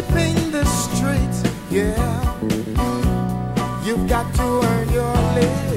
sweeping the streets. Yeah, you've got to earn your living.